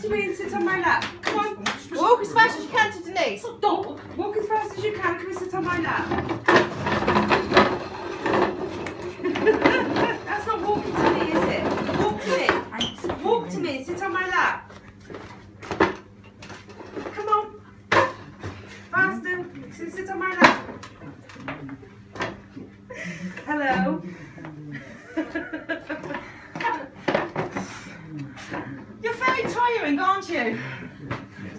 to me and sit on my lap. Come on. Walk as fast as you can to Denise. Stop. Walk as fast as you can. Come and sit on my lap. That's not walking to me, is it? Walk to me. Walk to me and sit on my lap. Come on. Faster. Sit sit on my lap. Hello. やった!